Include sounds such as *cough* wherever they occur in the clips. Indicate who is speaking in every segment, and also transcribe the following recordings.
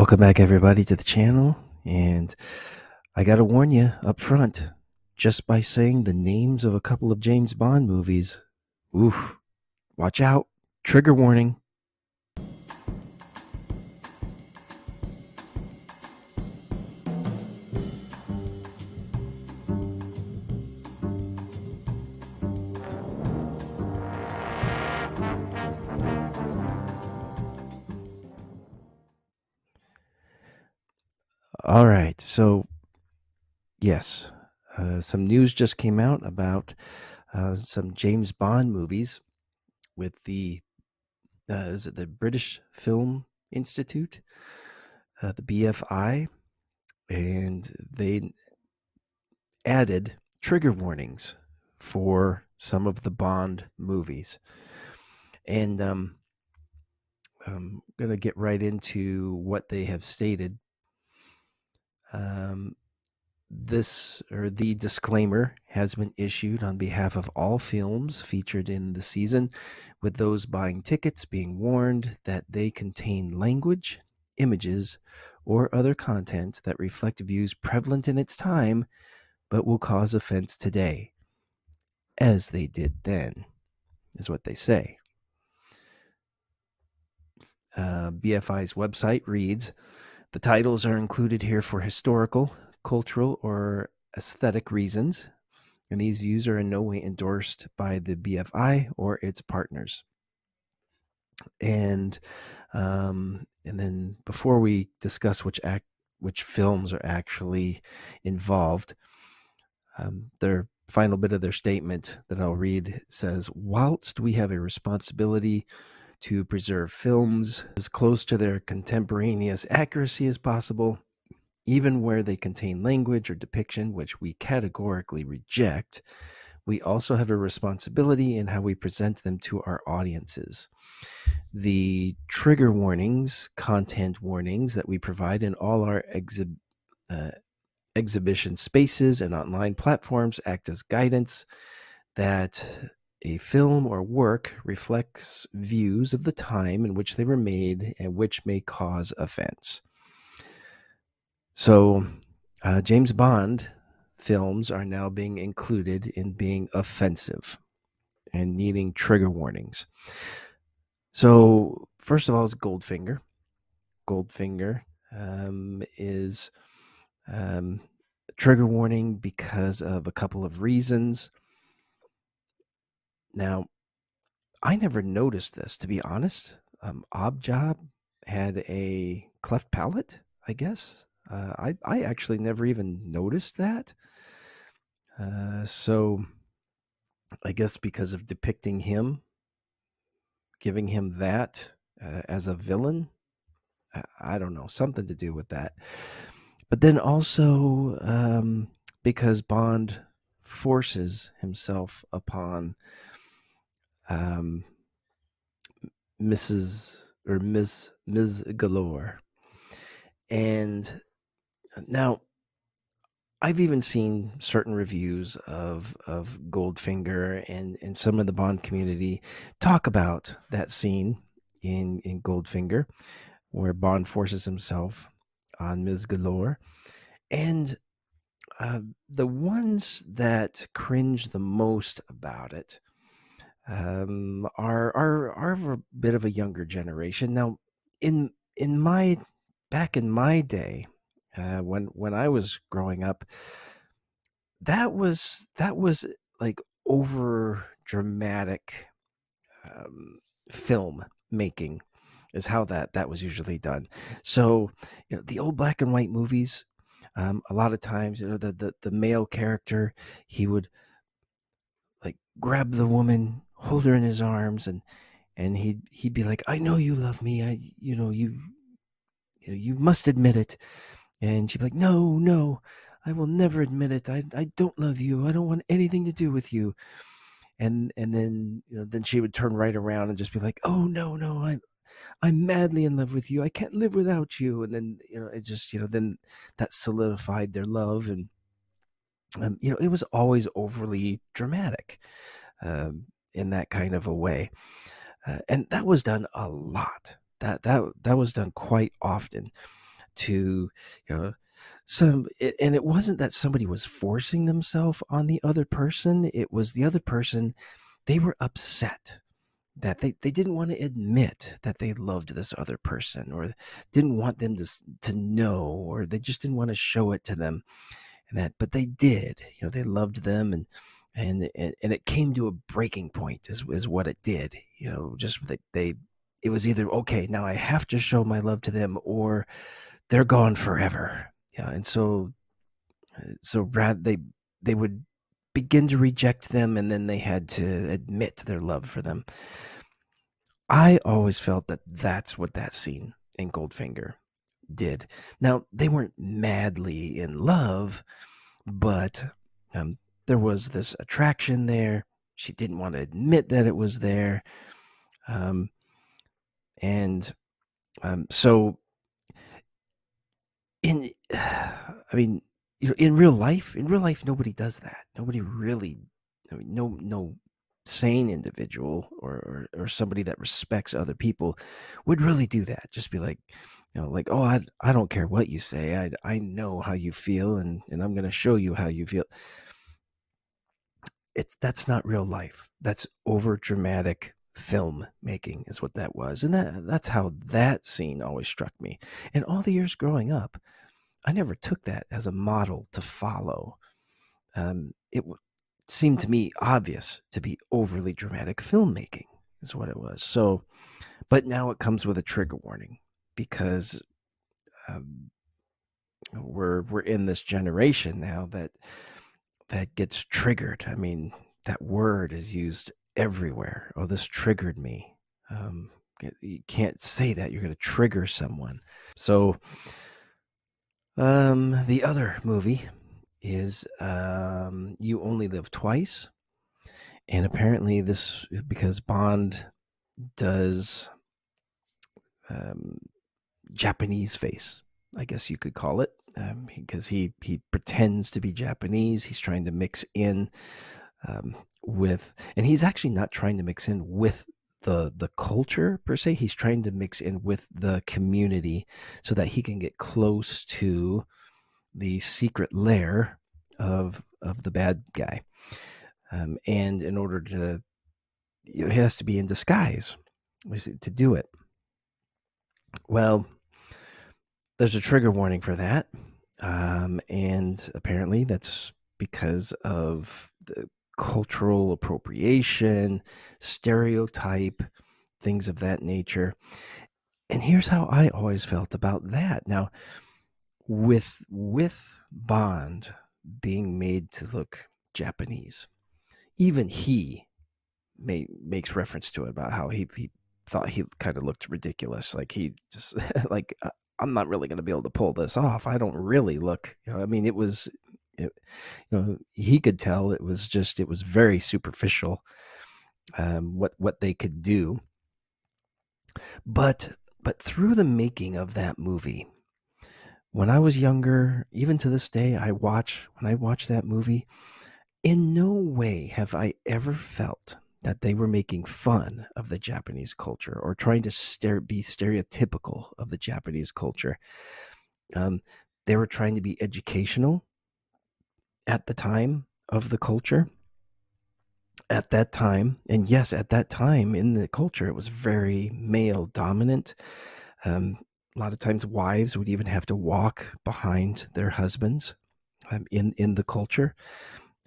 Speaker 1: Welcome back, everybody, to the channel. And I got to warn you up front just by saying the names of a couple of James Bond movies. Oof, watch out. Trigger warning. All right. So, yes, uh, some news just came out about uh, some James Bond movies with the uh, is it the British Film Institute, uh, the BFI, and they added trigger warnings for some of the Bond movies, and um, I'm gonna get right into what they have stated um, this or the disclaimer has been issued on behalf of all films featured in the season, with those buying tickets being warned that they contain language, images, or other content that reflect views prevalent in its time but will cause offense today, as they did then, is what they say. Uh, BFI's website reads, the titles are included here for historical, cultural, or aesthetic reasons, and these views are in no way endorsed by the BFI or its partners. And um, and then before we discuss which act which films are actually involved, um, their final bit of their statement that I'll read says, "Whilst we have a responsibility." To preserve films as close to their contemporaneous accuracy as possible, even where they contain language or depiction which we categorically reject. We also have a responsibility in how we present them to our audiences. The trigger warnings, content warnings that we provide in all our uh, exhibition spaces and online platforms act as guidance that a film or work reflects views of the time in which they were made and which may cause offense. So, uh, James Bond films are now being included in being offensive and needing trigger warnings. So, first of all, is Goldfinger. Goldfinger um, is um, trigger warning because of a couple of reasons. Now, I never noticed this, to be honest. Um, Oddjob had a cleft palate, I guess. Uh, I I actually never even noticed that. Uh, so, I guess because of depicting him, giving him that uh, as a villain, I, I, don't know, something to do with that. But then also um, because Bond forces himself upon um, Mrs. or Miss Ms. Galore. And now I've even seen certain reviews of of Goldfinger and and some of the Bond community talk about that scene in in Goldfinger where Bond forces himself on Ms. Galore. And uh, the ones that cringe the most about it um, are are are of a bit of a younger generation. Now, in in my back in my day, uh, when when I was growing up, that was that was like over dramatic um, film making is how that that was usually done. So, you know, the old black and white movies, um, a lot of times, you know, the, the the male character, he would like grab the woman hold her in his arms and and he'd he'd be like i know you love me. I you know you you must admit it. And she'd be like no no i will never admit it. I i don't love you. I don't want anything to do with you. And and then you know then she would turn right around and just be like oh no no i'm i'm madly in love with you. I can't live without you. And then you know it just you know then that solidified their love and um, you know it was always overly dramatic. Um, in that kind of a way. Uh, and that was done a lot. That that that was done quite often. to you know some and it wasn't that somebody was forcing themselves on the other person it was the other person they were upset that they, they didn't want to admit that they loved this other person or didn't want them to to know or they just didn't want to show it to them and that but they did you know they loved them and and and, and it came to a breaking point is, is what it did you know just that they it was either okay now i have to show my love to them or they're gone forever. Yeah and so uh, so rather they they would begin to reject them and then they had to admit their love for them. I always felt that that's what that scene in goldfinger did. Now they weren't madly in love but um, there was this attraction there. She didn't want to admit that it was there. Um, and um, so in *sighs* i mean in real life in real life nobody does that. Nobody really i mean no no sane individual or, or or somebody that respects other people would really do that. Just be like you know like oh i i don't care what you say. I i know how you feel and and i'm going to show you how you feel it's that's not real life. That's over dramatic film making is what that was and that that's how that scene always struck me. And all the years growing up i never took that as a model to follow. Um, it seemed to me obvious to be overly dramatic filmmaking is what it was. So but now it comes with a trigger warning because um, we're we're in this generation now that that gets triggered i mean that word is used everywhere. Oh, this triggered me. Um, you can't say that. You're going to trigger someone. So, um, the other movie is um, You Only Live Twice. And apparently, this, because Bond does um, Japanese face, I guess you could call it, um, because he, he pretends to be Japanese. He's trying to mix in um, with and he's actually not trying to mix in with the the culture per se he's trying to mix in with the community so that he can get close to the secret lair of of the bad guy um, and in order to he has to be in disguise to do it well there's a trigger warning for that um, and apparently that's because of the cultural appropriation, stereotype, things of that nature. And here's how I always felt about that. Now, with with Bond being made to look Japanese, even he may, makes reference to it about how he, he thought he kind of looked ridiculous. Like he just *laughs* like uh, I'm not really going to be able to pull this off. I don't really look. You know, I mean, it was it, you know, he could tell it was just it was very superficial um, what what they could do. But but through the making of that movie, when I was younger, even to this day, I watch when I watch that movie. In no way have I ever felt that they were making fun of the Japanese culture or trying to stare, be stereotypical of the Japanese culture. Um, they were trying to be educational at the time of the culture. At that time and yes at that time in the culture it was very male dominant. Um, a lot of times wives would even have to walk behind their husbands um, in in the culture.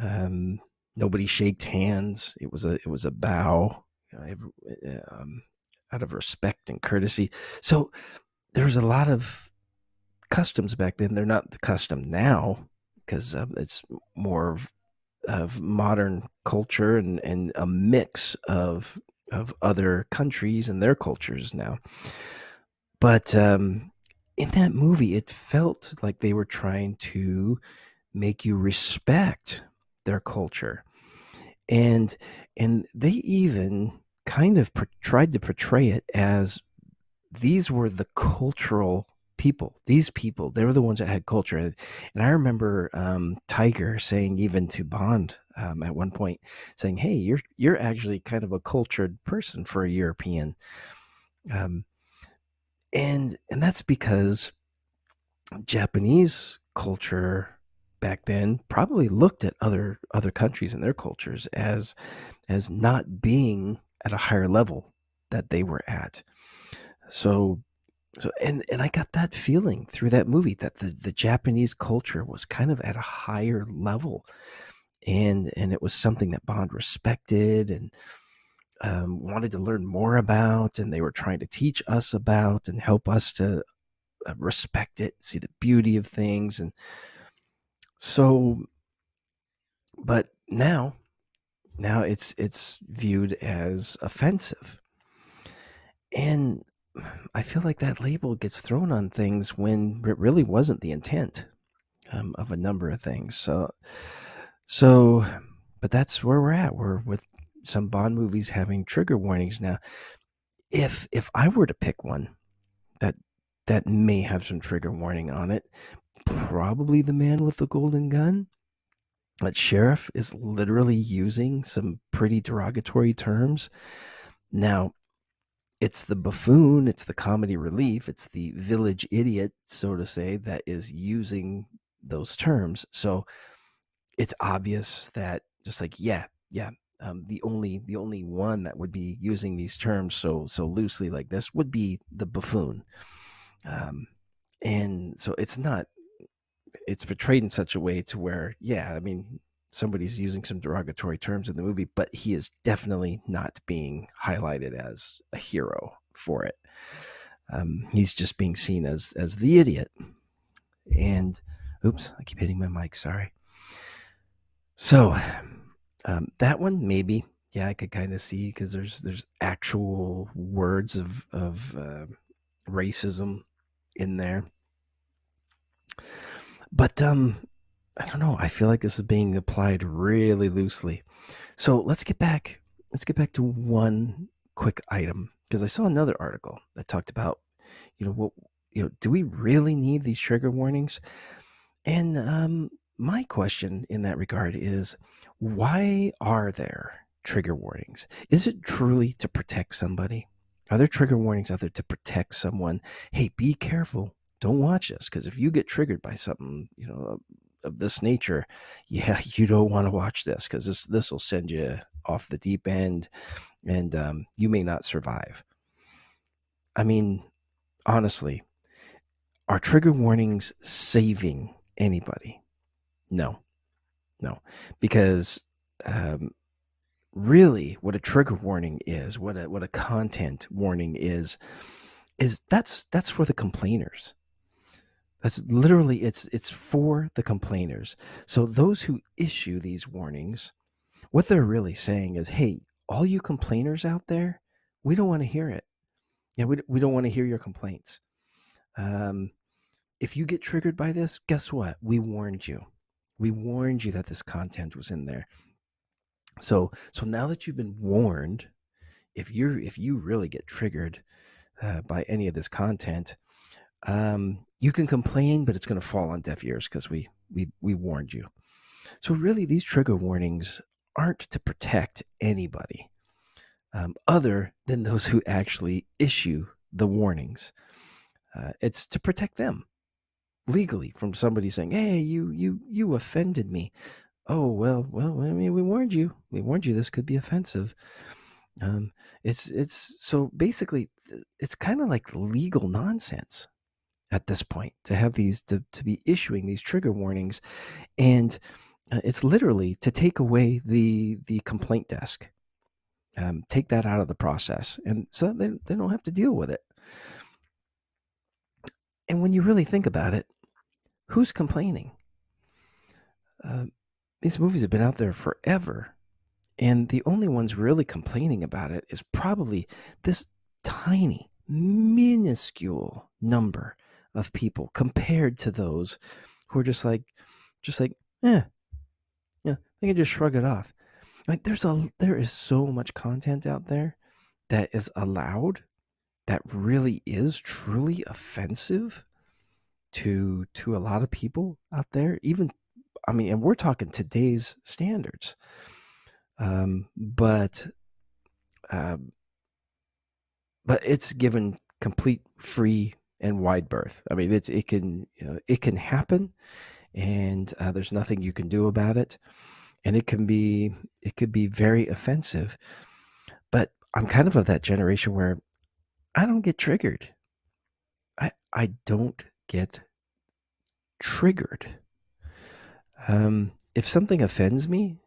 Speaker 1: Um, nobody shaked hands. It was a it was a bow um, out of respect and courtesy. So there's a lot of customs back then. They're not the custom now because um, it's more of, of modern culture and, and a mix of of other countries and their cultures now. But um, in that movie, it felt like they were trying to make you respect their culture, and and they even kind of tried to portray it as these were the cultural people. These people, they were the ones that had culture. And, and I remember um, Tiger saying, even to Bond um, at one point, saying, "Hey, you're you're actually kind of a cultured person for a European," um, and and that's because Japanese culture back then probably looked at other other countries and their cultures as as not being at a higher level that they were at. So so and and I got that feeling through that movie that the the Japanese culture was kind of at a higher level and and it was something that Bond respected and um, wanted to learn more about and they were trying to teach us about and help us to uh, respect it, see the beauty of things. And so, but now, now it's, it's viewed as offensive. And I feel like that label gets thrown on things when it really wasn't the intent um, of a number of things. So, so, but that's where we're at. We're with some Bond movies having trigger warnings now. If if I were to pick one that that may have some trigger warning on it. Probably the man with the golden gun. That sheriff is literally using some pretty derogatory terms. Now, it's the buffoon, it's the comedy relief, it's the village idiot, so to say, that is using those terms. So it's obvious that just like, yeah, yeah, um, the only the only one that would be using these terms so so loosely like this would be the buffoon um, and so it's not it's portrayed in such a way to where yeah i mean somebody's using some derogatory terms in the movie but he is definitely not being highlighted as a hero for it. Um, he's just being seen as as the idiot. And oops i keep hitting my mic sorry. So um, that one maybe yeah i could kind of see because there's there's actual words of of uh, racism in there. But um I don't know. I feel like this is being applied really loosely. So let's get back. Let's get back to one quick item because I saw another article that talked about, you know, what you know, do we really need these trigger warnings? And um, my question in that regard is, why are there trigger warnings? Is it truly to protect somebody? Are there trigger warnings out there to protect someone? Hey, be careful. Don't watch this because if you get triggered by something, you know, of this nature, yeah, *laughs* you don't want to watch this because this this will send you off the deep end, and um, you may not survive. I mean, honestly, are trigger warnings saving anybody? No, no, because um, really what a trigger warning is, what a what a content warning is, is that's that's for the complainers. That's literally it's it's for the complainers. So those who issue these warnings, what they're really saying is, hey, all you complainers out there, we don't want to hear it. Yeah, we, we don't want to hear your complaints. Um, if you get triggered by this, guess what? We warned you. We warned you that this content was in there. So so now that you've been warned, if you're if you really get triggered uh, by any of this content, um, you can complain, but it's going to fall on deaf ears because we we we warned you. So really, these trigger warnings aren't to protect anybody um, other than those who actually issue the warnings. Uh, it's to protect them legally from somebody saying, "Hey, you you you offended me." oh well well i mean we warned you we warned you this could be offensive um it's it's so basically it's kind of like legal nonsense at this point to have these to, to be issuing these trigger warnings and uh, it's literally to take away the the complaint desk um, take that out of the process and so they, they don't have to deal with it and when you really think about it who's complaining uh, these movies have been out there forever. And the only ones really complaining about it is probably this tiny, minuscule number of people compared to those who are just like, just like, eh, yeah, they can just shrug it off. Like there's a there is so much content out there that is allowed that really is truly offensive to to a lot of people out there, even I mean, and we're talking today's standards. Um, but, uh, but it's given complete free and wide berth. I mean, it's it can you know, it can happen, and uh, there's nothing you can do about it, and it can be it could be very offensive. But I'm kind of of that generation where I don't get triggered. I I don't get triggered. Um, if something offends me,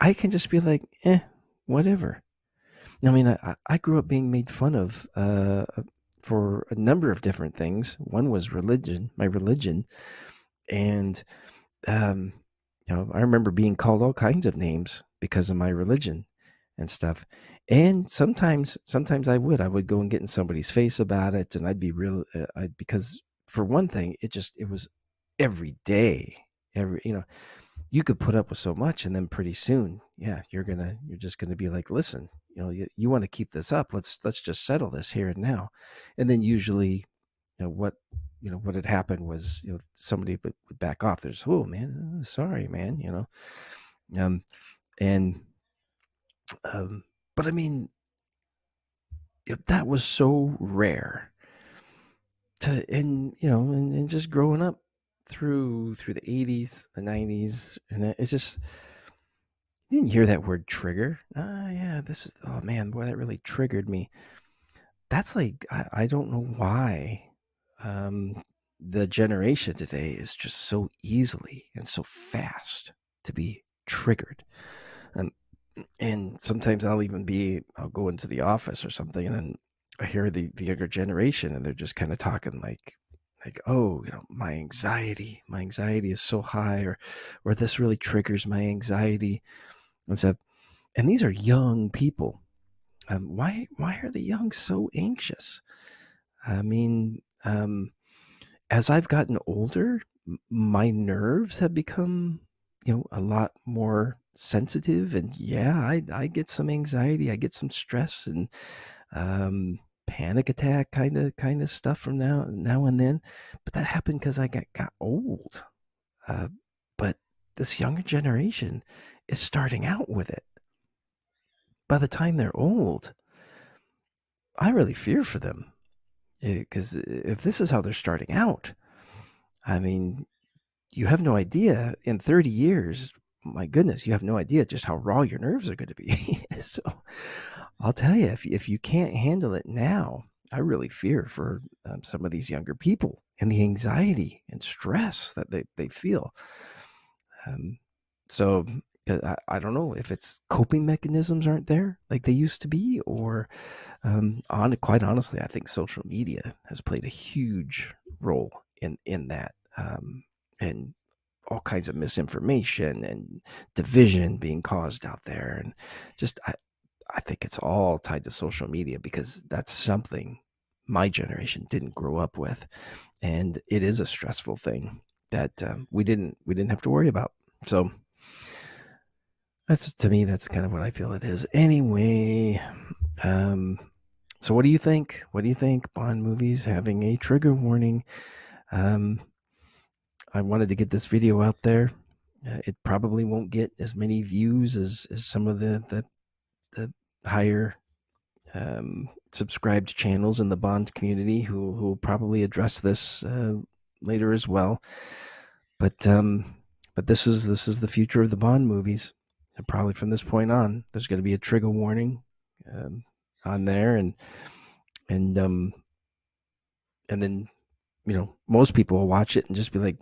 Speaker 1: I can just be like, eh, whatever. I mean, I, I grew up being made fun of uh, for a number of different things. One was religion, my religion, and um, you know, I remember being called all kinds of names because of my religion and stuff. And sometimes, sometimes I would, I would go and get in somebody's face about it, and I'd be real, uh, I, because for one thing, it just it was every day, every you know, you could put up with so much, and then pretty soon, yeah, you're gonna, you're just gonna be like, listen, you know, you, you want to keep this up, let's let's just settle this here and now, and then usually, you know, what you know what had happened was you know somebody would, back off. There's oh man, sorry man, you know, um, and um, but I mean, that was so rare to, and you know, and, and just growing up through through the 80s, the 90s, and it's just you didn't hear that word trigger. Ah, yeah, this is oh man, boy, that really triggered me. That's like I, I don't know why um, the generation today is just so easily and so fast to be triggered. Um, and sometimes I'll even be, I'll go into the office or something and then I hear the, the younger generation and they're just kind of talking like, like, oh, you know, my anxiety, my anxiety is so high or, or this really triggers my anxiety. And so, and these are young people. Um, why, why are the young so anxious? I mean, um, as I've gotten older, my nerves have become, you know, a lot more sensitive and yeah i i get some anxiety i get some stress and um panic attack kind of kind of stuff from now now and then but that happened because i got got old uh but this younger generation is starting out with it by the time they're old i really fear for them because if this is how they're starting out i mean you have no idea in 30 years my goodness, you have no idea just how raw your nerves are going to be. *laughs* so I'll tell you, if, if you can't handle it now, I really fear for um, some of these younger people and the anxiety and stress that they, they feel. Um, so I, I, don't know if it's coping mechanisms aren't there like they used to be, or um, on quite honestly, I think social media has played a huge role in in that. Um, and all kinds of misinformation and division being caused out there and just I, I think it's all tied to social media because that's something my generation didn't grow up with and it is a stressful thing that um, we didn't we didn't have to worry about so that's to me that's kind of what i feel it is anyway um so what do you think what do you think bond movies having a trigger warning um I wanted to get this video out there. Uh, it probably won't get as many views as, as some of the the, the higher um, subscribed channels in the Bond community who who will probably address this uh, later as well. But um, but this is this is the future of the Bond movies. And probably from this point on, there's going to be a trigger warning um, on there, and and um, and then you know most people will watch it and just be like,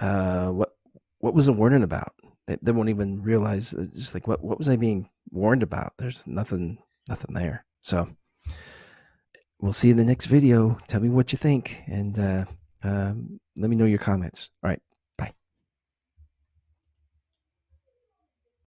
Speaker 1: uh, what what was the warning about? They, they won't even realize. Uh, just like what what was I being warned about? There's nothing nothing there. So we'll see you in the next video. Tell me what you think, and uh, um, let me know your comments. All right.